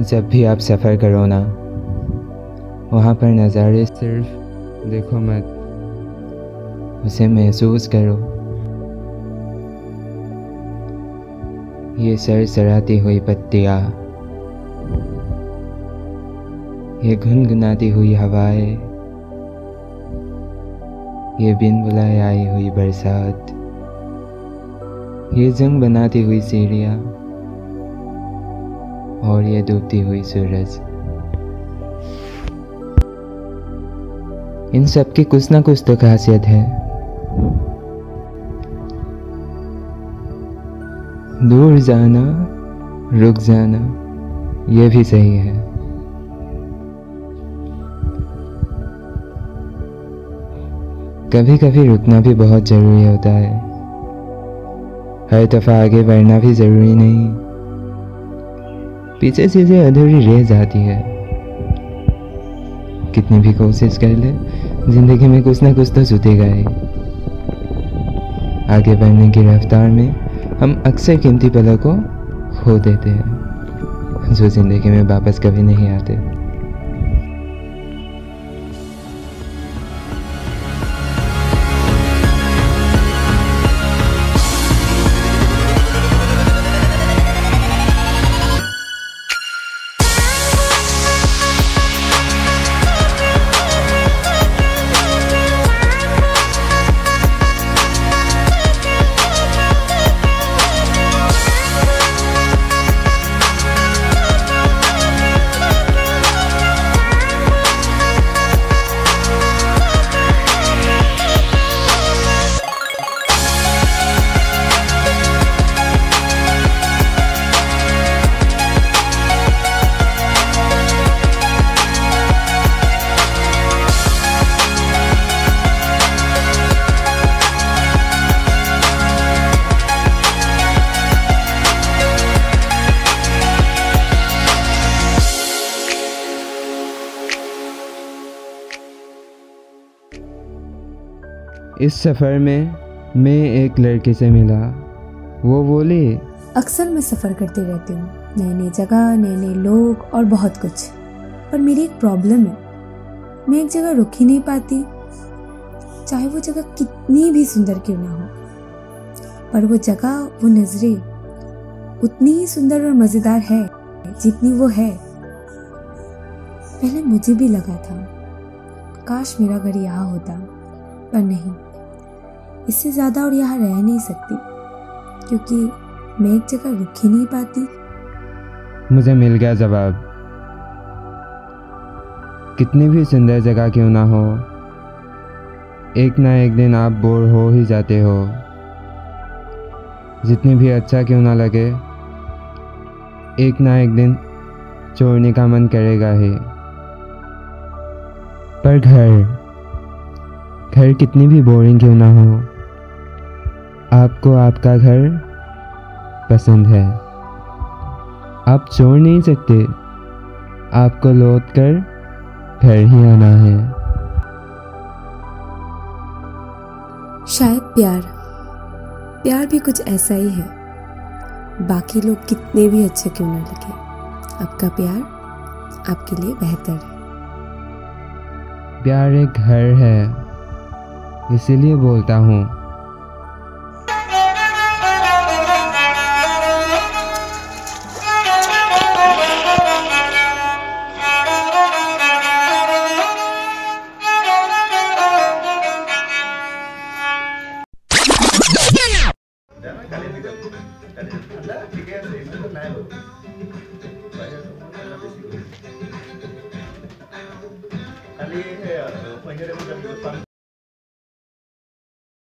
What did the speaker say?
जब भी आप सफ़र करो ना, वहाँ पर नज़ारे सिर्फ़ देखो मत, उसे महसूस करो। ये सर सराती हुई पत्तियाँ, ये गुनगुनाती हुई हवाएँ, ये बिन बुलाए आई हुई बरसात, ये जंग बनाती हुई सीढ़ियाँ और ये डूबती हुई सूरज। इन सब की कुछ ना कुछ तो खासियत है। दूर जाना, रुक जाना, ये भी सही है। कभी कभी रुकना भी बहुत ज़रूरी होता है। हर दफ़ा आगे बढ़ना भी ज़रूरी नहीं। पीछे चीज़ें अधूरी रह जाती है। कितनी भी कोशिश कर ले, ज़िंदगी में कुछ ना कुछ तो जुटेगा ही। आगे बढ़ने की रफ्तार में हम अक्सर कीमती पलों को खो देते हैं, जो ज़िंदगी में वापस कभी नहीं आते। इस सफ़र में मैं एक लड़के से मिला। वो बोली, अक्सर मैं सफ़र करती रहती हूँ। नई नई जगह नए नए लोग और बहुत कुछ। पर मेरी एक प्रॉब्लम है। मैं एक जगह रुक ही नहीं पाती। चाहे वो जगह कितनी भी सुंदर क्यों ना हो। पर वो जगह, वो नज़रें उतनी ही सुंदर और मज़ेदार है जितनी वो है। पहले मुझे भी लगा था, काश मेरा घर यहाँ होता। पर नहीं। इससे ज़्यादा और यहाँ रह नहीं सकती, क्योंकि मैं एक जगह रुक ही नहीं पाती। मुझे मिल गया जवाब। कितनी भी सुंदर जगह क्यों ना हो, एक ना एक दिन आप बोर हो ही जाते हो। जितनी भी अच्छा क्यों ना लगे, एक ना एक दिन छोड़ने का मन करेगा ही। पर घर घर कितनी भी बोरिंग क्यों ना हो आपको आपका घर पसंद है। आप छोड़ नहीं सकते। आपको लौट कर घर ही आना है। शायद प्यार। प्यार भी कुछ ऐसा ही है। बाकी लोग कितने भी अच्छे क्यों ना लगे आपका प्यार आपके लिए बेहतर है। प्यार एक घर है इसीलिए बोलता हूँ। companheiro e amigo da família.